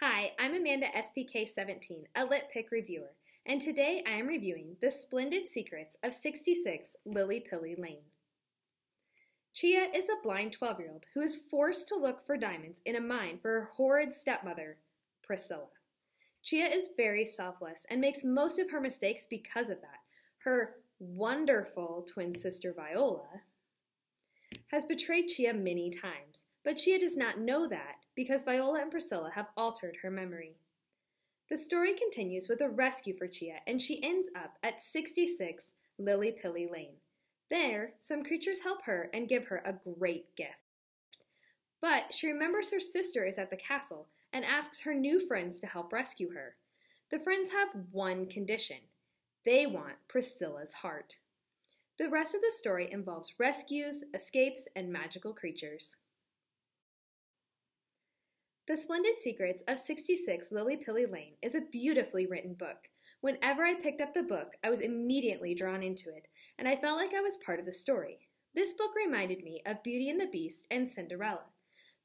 Hi, I'm Amanda SPK17, a LitPick reviewer, and today I am reviewing The Splendid Secrets of 66 Lilly Pilly Lane. Chia is a blind 12 year old who is forced to look for diamonds in a mine for her horrid stepmother, Priscilla. Chia is very selfless and makes most of her mistakes because of that. Her wonderful twin sister Viola has betrayed Chia many times, but Chia does not know that because Viola and Priscilla have altered her memory. The story continues with a rescue for Chia, and she ends up at 66 Lilly Pilly Lane. There, some creatures help her and give her a great gift. But she remembers her sister is at the castle and asks her new friends to help rescue her. The friends have one condition they want Priscilla's heart. The rest of the story involves rescues, escapes, and magical creatures. The Splendid Secrets of 66 Lilly Pilly Lane is a beautifully written book. Whenever I picked up the book, I was immediately drawn into it, and I felt like I was part of the story. This book reminded me of Beauty and the Beast and Cinderella.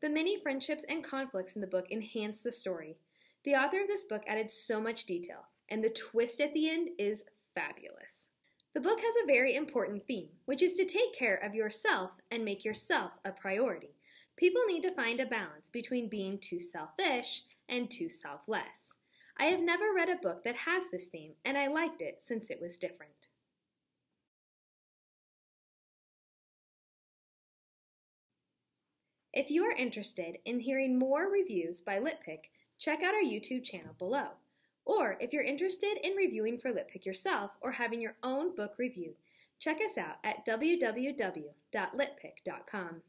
The many friendships and conflicts in the book enhanced the story. The author of this book added so much detail, and the twist at the end is fabulous. The book has a very important theme, which is to take care of yourself and make yourself a priority. People need to find a balance between being too selfish and too selfless. I have never read a book that has this theme, and I liked it since it was different. If you are interested in hearing more reviews by Litpick, check out our YouTube channel below. Or if you're interested in reviewing for Litpick yourself or having your own book reviewed, check us out at www.litpick.com.